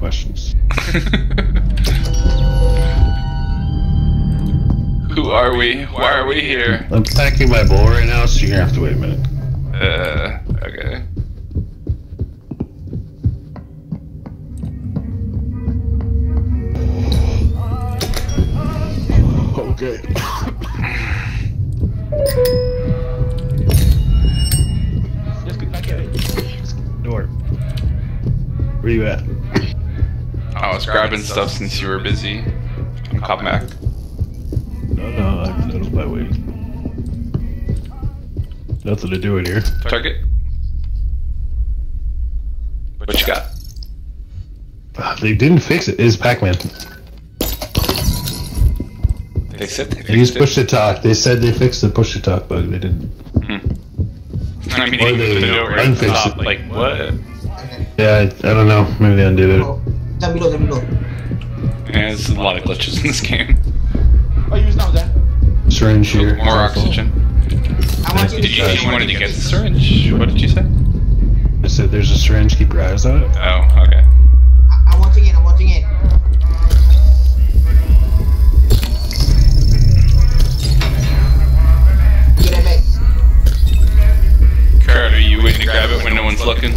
questions. Who are we? Why are we here? I'm packing my bowl right now, so you're gonna have to wait a minute. Uh, okay. Okay. Door. Where you at? I was grabbing stuff since you were busy. I'm coming back. No, no, I settled by waiting. Nothing to do in here. Target. What you got? Ah, They didn't fix it. It's Pac-Man. They said they They used fixed push to talk. They said they fixed the push to talk bug. They didn't. it. I mean, Or even they the note right at the unfixed top, it. like what? Yeah, I, I don't know. Maybe they undid it. Down below, down below. Yeah, there's a lot of glitches in this game. Oh, use now, Zach. Syringe here. More oxygen. I want you Did you, you wanted to get the syringe? What did you say? I said there's a syringe. Keep your eyes on it. Oh, okay. I- I'm watching it, I'm watching it. Get it back. Kurt, are you waiting to grab it when no one's looking?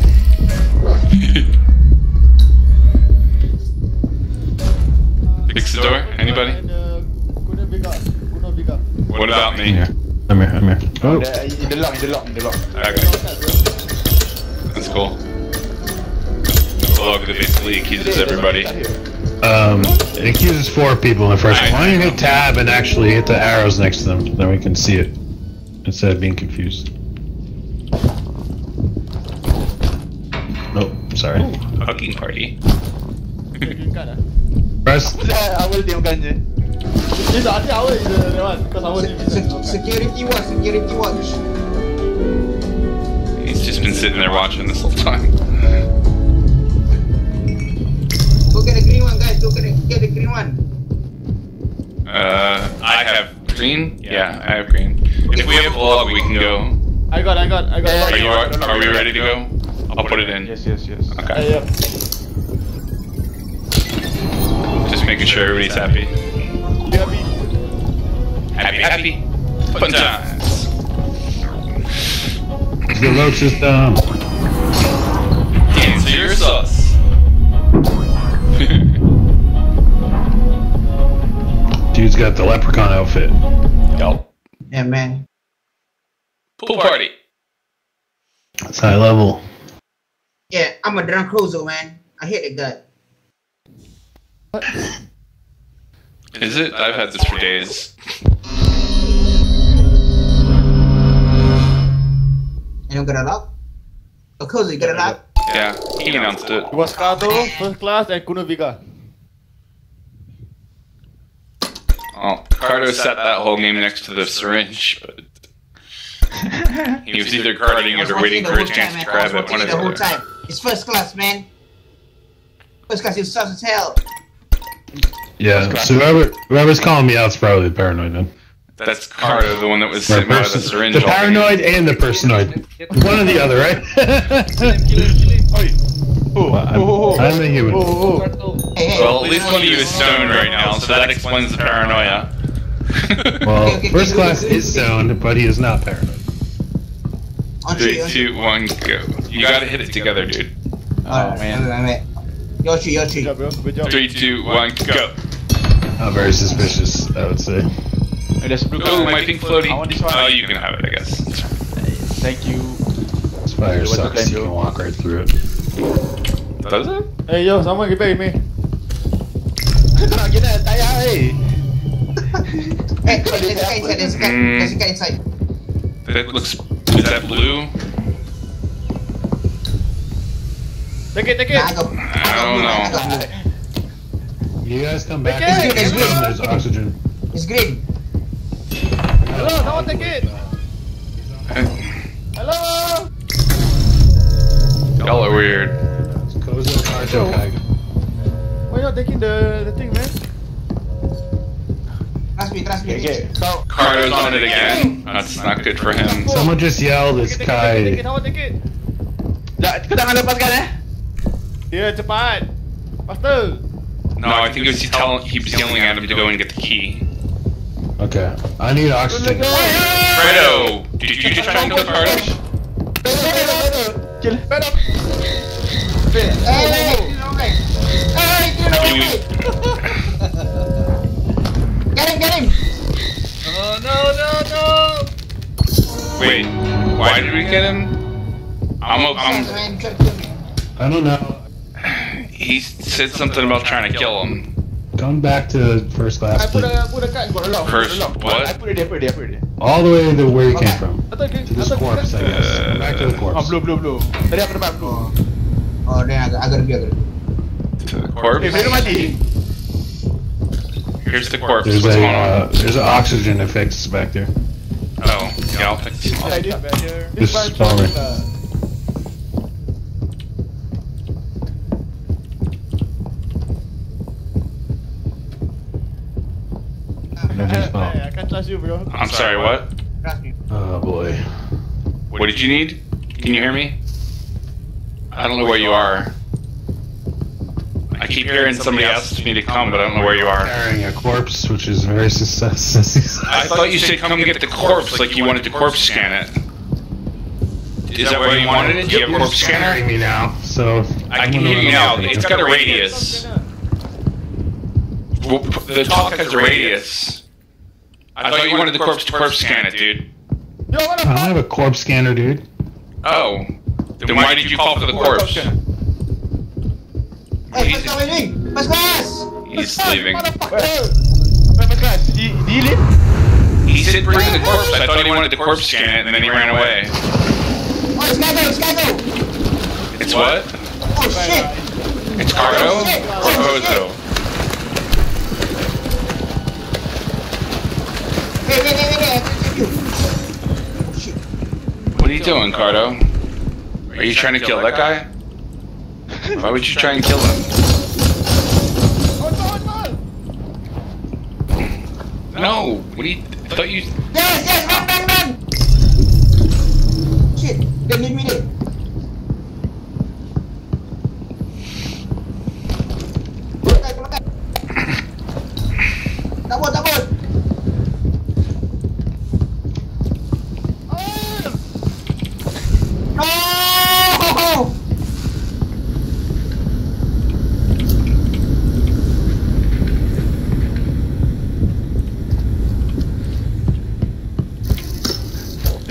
About I'm me? here. I'm here. I'm here. Oh, In the lock, in the lock, in the lock. Okay. That's cool. Log that basically accuses everybody. um, it accuses four people in the first one. Why don't you hit tab and actually hit the arrows next to them? Then we can see it instead of being confused. Nope. Sorry. Hugging party. Press. Awal tengokkan je. This I think ours is the that one because ours Se- security watch, security watch. He's just been sitting there watching this whole time. Go get the green one, guys. Go get the, get the green one. Uh, I have green? Yeah, I have green. If we have a log, we can go. I got I got I got. Are you are we ready to go? I'll put it in. Yes, yes, yes. Uh, Okay. yeah. Just making sure everybody's happy. Yeah, me. Happy, happy. Fun times. The load system. Answer your sauce. Dude's got the leprechaun outfit. Yo. Yeah, man. Pool party. It's high level. Yeah, I'm a drunk cruiser, man. I hit the gut. Is it? I've had this for days. And I'm gonna lock. Oh, cozy, get a lock. Yeah, he announced it. It was Kato, first class, and Kuno Vega. Oh, Cardo sat that whole game next to the syringe, but he was either guarding I it was or waiting for a chance time, to man. Grab it. watching One of the whole the time. It's first class, man. First class, you sucks as hell. Yeah. So whoever whoever's calling me out's probably the paranoid then. That's Cardo, the one that was Or sitting by the syringe. the all day. paranoid and the personoid. One or the other, right? Well, I'm, I'm a human. Hey, hey. Well, at least one of you is stoned right now, so that explains the paranoia. Well, Okay, okay, first class is stoned, but he is not paranoid. On Three, three, on two, one, go. You gotta hit it together, dude. Oh, man. Yoshi, Yoshi. Good job, bro. Good job. Three, two, one, go. Not very suspicious, I would say. Oh, there's blue Oh, my pink floaty. I want this one. Oh, you can have it, I guess. Thank you. This fire sucks. You you? can walk right through it. Does it? Hey yo, someone get back with me. Kau nak kena tayar eh. Hey, there's a guy inside, there's a guy, Mm. there's a guy inside. That looks. Is that blue? Take it, take Nah, I it. I don't I know. got. You guys come back. Okay. and It's get green, them, it's There's oxygen. It's green. Hello, someone take it. Hello. Y'all are weird. It's Kozo Karto Kaiga. Why you not taking the the thing, man? Trust me, trust me. Okay, okay. Kau Cardo's on it again. That's not good for him. Someone just yelled, it's Take it, take it, take it, take Kai. it. Someone take it. dah, kau jangan lepaskan eh. Ya, cepat. Faster. No, I think it was he telling he was yelling at him to go and get the key. Okay. I need oxygen. Fredo, did you just try and kill Carter? Kill. Better. Hey, hey, hey, hey, get away! Get away! Get him, get him! Oh no no no. Wait, why did we get him? I'm, a, Thanks, I'm man, try to kill me. I don't know. He said something about trying to kill him. Come back to first I class, put a put a cat. Got a lock. First, got what? I put it there. Put it there. Put it there. All the way to where you came from. I thought you. To this I thought you- corpse, I guess. Come back to the Oh, corpse. blue, blue, blue. Tadi aku dapat blue. Oh, then I, I gotta be, I gotta be. To the corpse. Fredo. Here's the corpse. There's What's a going uh, on? there's an oxygen effects back there. Oh, yeah, I'll take this. Like this, back here. This This is spawner. Energy spell. I can't trust you, bro. I'm sorry, what? Trust. Oh boy. What did you need? Can you hear me? I don't know where you are. I keep hearing somebody asks me to come, but I don't know where you are. Carrying a corpse, which is very successful. I thought you said come get the corpse, like you wanted to corpse scan it. Is that where you wanted it? Do you have a corpse carrying scanner? me now, so I can hear you now. It's got a radius. Well, The talk has a radius. I thought you wanted the corpse to corpse scan it, dude. Yo, what the I don't have a corpse scanner, dude. Oh. Then why did you call for the corpse? Hey, first class, what are you doing? First class! He's leaving. Motherfucker. First class. He he leave. He said bring the corpse. I thought he wanted the corpse scan it, and then he ran away. Oh, it's Skygo, it's Skygo! It's what? Oh, shit! It's Cargo? Or Bozo? You doing, Cardo? Are you trying to kill that guy? Why would you try and kill him? No, no. No. What do you? I thought you. Yes, yes, run, run, run! Shit, they need me there.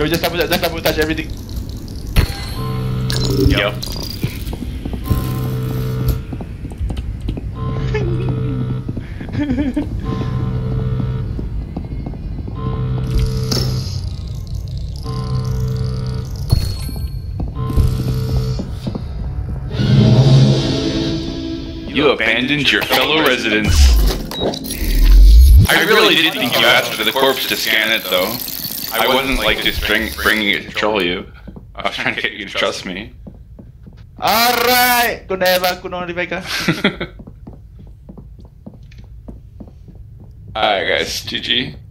Yo, just sabotage, just sabotage everything. Yep. You abandoned your fellow residents. I really did think you asked for the corpse to scan it, though. I wasn't like just bring, bringing it to troll you. I was trying to get you to trust me. Alright. Kung dahil ba kuno Rebecca? Alright, guys. GG.